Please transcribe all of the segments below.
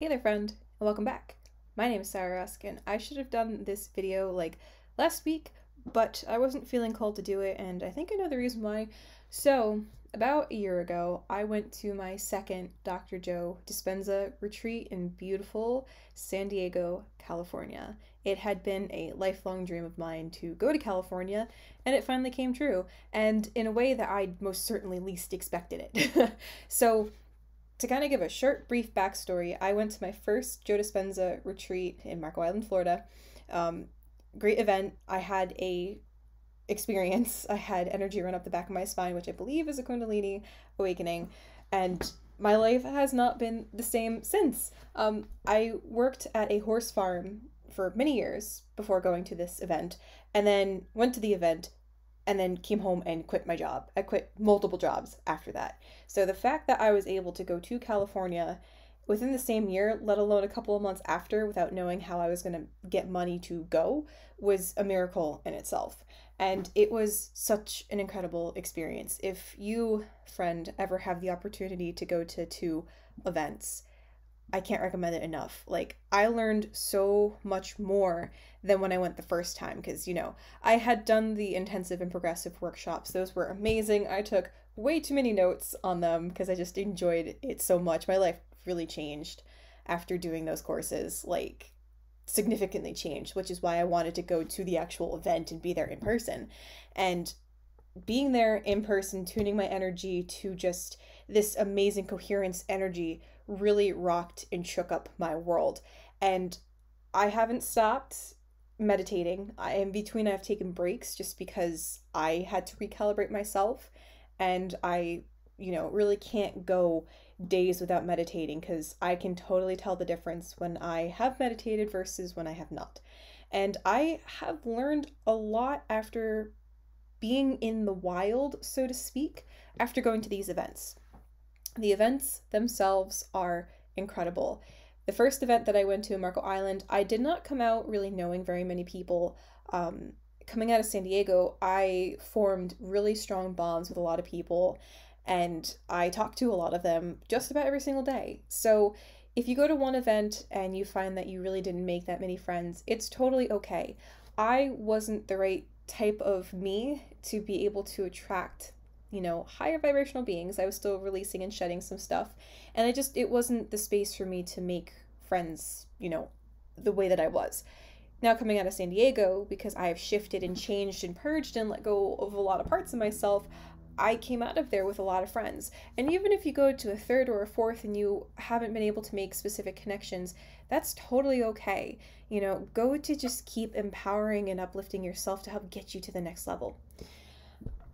Hey there friend, and welcome back. My name is Sarah Rusk, and I should have done this video like last week, but I wasn't feeling called to do it, and I think I know the reason why. So, about a year ago, I went to my second Dr. Joe Dispenza retreat in beautiful San Diego, California. It had been a lifelong dream of mine to go to California, and it finally came true, and in a way that I most certainly least expected it. so, to kind of give a short, brief backstory, I went to my first Joe Dispenza retreat in Marco Island, Florida. Um, great event. I had a experience. I had energy run up the back of my spine, which I believe is a Kundalini awakening, and my life has not been the same since. Um, I worked at a horse farm for many years before going to this event, and then went to the event, and then came home and quit my job. I quit multiple jobs after that. So the fact that I was able to go to California within the same year, let alone a couple of months after, without knowing how I was going to get money to go, was a miracle in itself. And it was such an incredible experience. If you, friend, ever have the opportunity to go to two events, I can't recommend it enough. Like, I learned so much more than when I went the first time because, you know, I had done the intensive and progressive workshops. Those were amazing. I took way too many notes on them because I just enjoyed it so much. My life really changed after doing those courses, like, significantly changed, which is why I wanted to go to the actual event and be there in person. And being there in person, tuning my energy to just this amazing coherence energy really rocked and shook up my world. And I haven't stopped meditating. I in between I've taken breaks just because I had to recalibrate myself and I, you know, really can't go days without meditating because I can totally tell the difference when I have meditated versus when I have not. And I have learned a lot after being in the wild, so to speak, after going to these events. The events themselves are incredible. The first event that I went to in Marco Island, I did not come out really knowing very many people. Um, coming out of San Diego, I formed really strong bonds with a lot of people and I talked to a lot of them just about every single day. So if you go to one event and you find that you really didn't make that many friends, it's totally okay. I wasn't the right type of me to be able to attract you know, higher vibrational beings. I was still releasing and shedding some stuff. And I just, it wasn't the space for me to make friends, you know, the way that I was. Now, coming out of San Diego, because I have shifted and changed and purged and let go of a lot of parts of myself, I came out of there with a lot of friends. And even if you go to a third or a fourth and you haven't been able to make specific connections, that's totally okay. You know, go to just keep empowering and uplifting yourself to help get you to the next level.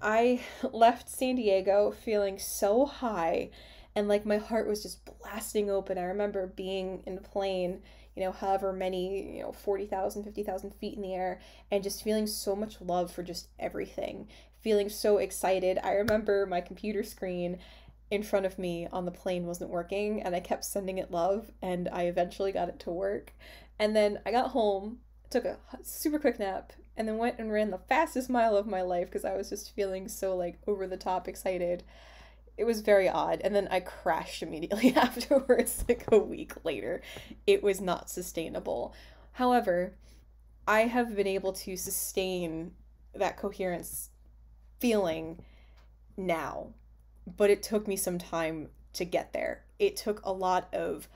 I left San Diego feeling so high and like my heart was just blasting open. I remember being in the plane, you know, however many, you know, 40,000, 50,000 feet in the air, and just feeling so much love for just everything, feeling so excited. I remember my computer screen in front of me on the plane wasn't working, and I kept sending it love, and I eventually got it to work. And then I got home, took a super quick nap, and then went and ran the fastest mile of my life because I was just feeling so like over the top excited. It was very odd. And then I crashed immediately afterwards, like a week later. It was not sustainable. However, I have been able to sustain that coherence feeling now, but it took me some time to get there. It took a lot of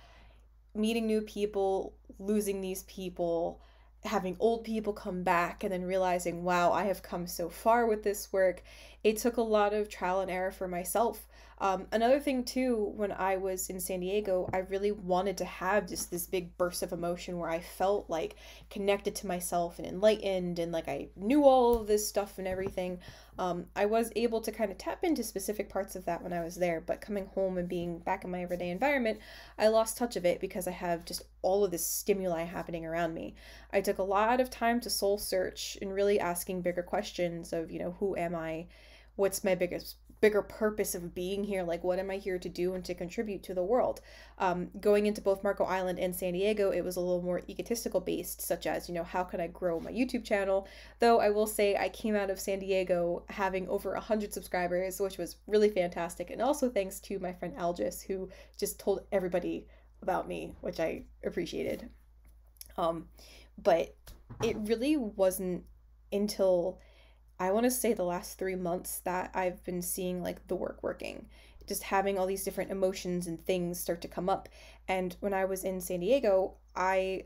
meeting new people, losing these people, having old people come back and then realizing, wow, I have come so far with this work. It took a lot of trial and error for myself. Um, another thing, too, when I was in San Diego, I really wanted to have just this big burst of emotion where I felt like connected to myself and enlightened and like I knew all of this stuff and everything. Um, I was able to kind of tap into specific parts of that when I was there, but coming home and being back in my everyday environment, I lost touch of it because I have just all of this stimuli happening around me. I took a lot of time to soul search and really asking bigger questions of, you know, who am I? What's my biggest bigger purpose of being here like what am i here to do and to contribute to the world? Um, going into both marco island and san diego it was a little more egotistical based such as you know how can i grow my youtube channel? Though i will say i came out of san diego having over 100 subscribers which was really fantastic. And also thanks to my friend algis who just told everybody about me, which I appreciated. Um, but it really wasn't until I want to say the last three months that I've been seeing like the work working, just having all these different emotions and things start to come up. And when I was in San Diego, I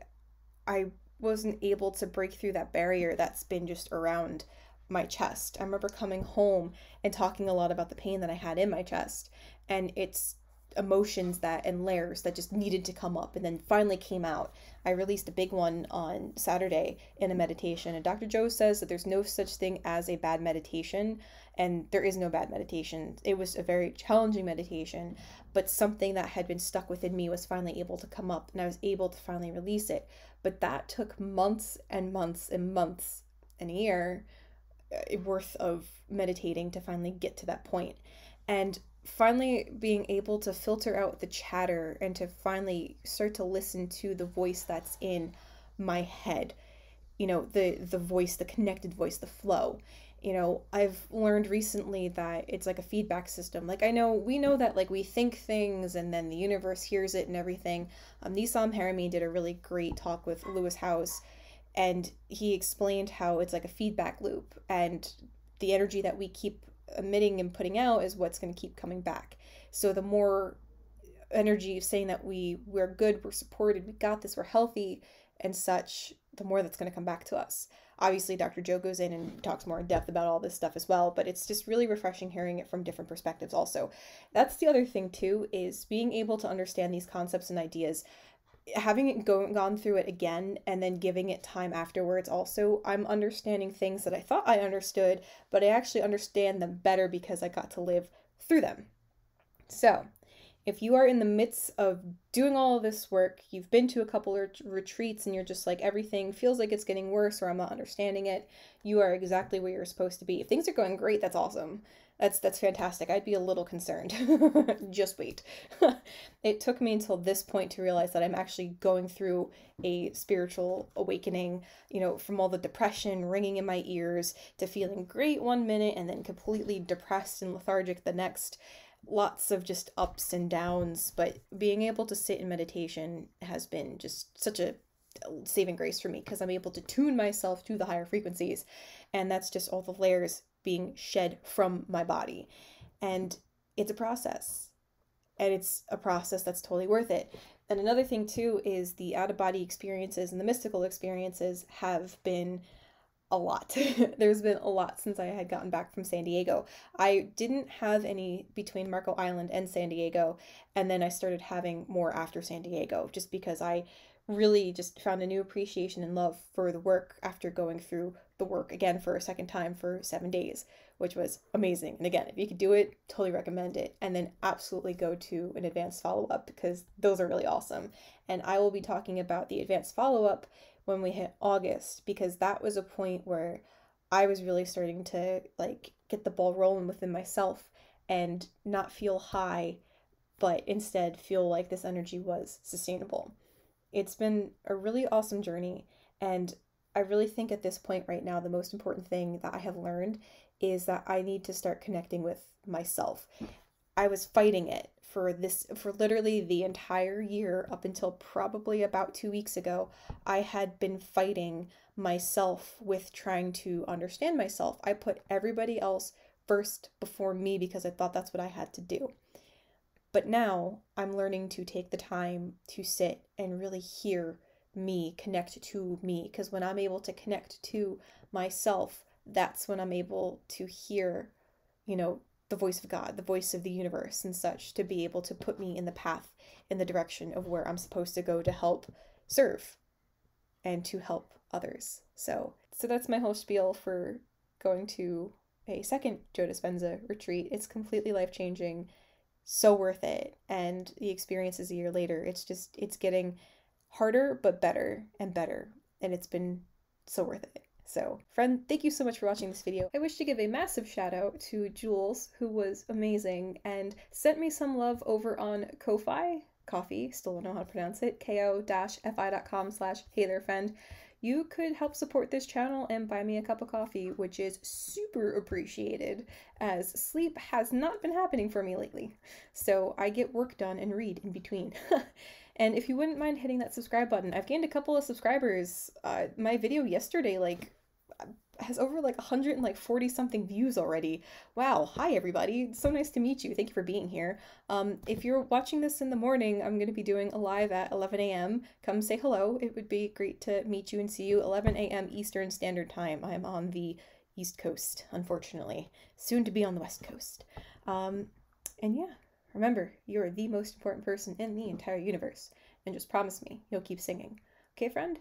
I wasn't able to break through that barrier that's been just around my chest. I remember coming home and talking a lot about the pain that I had in my chest. And it's emotions that and layers that just needed to come up and then finally came out. I released a big one on Saturday in a meditation and Dr. Joe says that there's no such thing as a bad meditation and there is no bad meditation. It was a very challenging meditation, but something that had been stuck within me was finally able to come up and I was able to finally release it. But that took months and months and months and a year uh, worth of meditating to finally get to that point. And finally being able to filter out the chatter and to finally start to listen to the voice that's in my head. You know, the the voice, the connected voice, the flow. You know, I've learned recently that it's like a feedback system. Like I know we know that like we think things and then the universe hears it and everything. Um Nassim Haramein did a really great talk with Lewis Howes and he explained how it's like a feedback loop and the energy that we keep emitting and putting out is what's going to keep coming back. So the more energy of saying that we we're good we're supported we got this we're healthy and such the more that's going to come back to us. Obviously dr joe goes in and talks more in depth about all this stuff as well but it's just really refreshing hearing it from different perspectives also. That's the other thing too is being able to understand these concepts and ideas having it go, gone through it again and then giving it time afterwards also i'm understanding things that i thought i understood but i actually understand them better because i got to live through them. So if you are in the midst of doing all of this work you've been to a couple of retreats and you're just like everything feels like it's getting worse or i'm not understanding it you are exactly where you're supposed to be. If things are going great that's awesome that's that's fantastic. I'd be a little concerned. Just wait. it took me until this point to realize that I'm actually going through a spiritual awakening, you know, from all the depression ringing in my ears to feeling great one minute and then completely depressed and lethargic the next. Lots of just ups and downs, but being able to sit in meditation has been just such a saving grace for me because I'm able to tune myself to the higher frequencies. And that's just all the layers being shed from my body. And it's a process. And it's a process that's totally worth it. And another thing, too, is the out of body experiences and the mystical experiences have been a lot. There's been a lot since I had gotten back from San Diego. I didn't have any between Marco Island and San Diego, and then I started having more after San Diego just because I really just found a new appreciation and love for the work after going through the work again for a second time for seven days, which was amazing. And again, if you could do it, totally recommend it. And then absolutely go to an advanced follow up because those are really awesome. And I will be talking about the advanced follow up when we hit August because that was a point where I was really starting to like get the ball rolling within myself and not feel high, but instead feel like this energy was sustainable. It's been a really awesome journey. And I really think at this point right now, the most important thing that I have learned is that I need to start connecting with myself. I was fighting it for this for literally the entire year up until probably about 2 weeks ago. I had been fighting myself with trying to understand myself. I put everybody else first before me because I thought that's what I had to do. But now I'm learning to take the time to sit and really hear me, connect to me. Because when I'm able to connect to myself, that's when I'm able to hear, you know, the voice of God, the voice of the universe and such, to be able to put me in the path, in the direction of where I'm supposed to go to help serve and to help others. So, so that's my whole spiel for going to a second Joe Dispenza retreat. It's completely life changing so worth it. And the experiences a year later, it's just, it's getting harder, but better and better. And it's been so worth it. So, friend, thank you so much for watching this video. I wish to give a massive shout out to Jules, who was amazing and sent me some love over on Ko-Fi, coffee, still don't know how to pronounce it, ko-fi.com slash hey there friend you could help support this channel and buy me a cup of coffee, which is super appreciated as sleep has not been happening for me lately. So I get work done and read in between. And if you wouldn't mind hitting that subscribe button, I've gained a couple of subscribers. Uh, my video yesterday, like, has over like 140 something views already. Wow, hi everybody. It's so nice to meet you. Thank you for being here. Um, if you're watching this in the morning, I'm going to be doing a live at 11 a.m. Come say hello. It would be great to meet you and see you 11 a.m. Eastern Standard Time. I'm on the East Coast, unfortunately. Soon to be on the West Coast. Um, and yeah, remember, you're the most important person in the entire universe. And just promise me you'll keep singing. Okay, friend?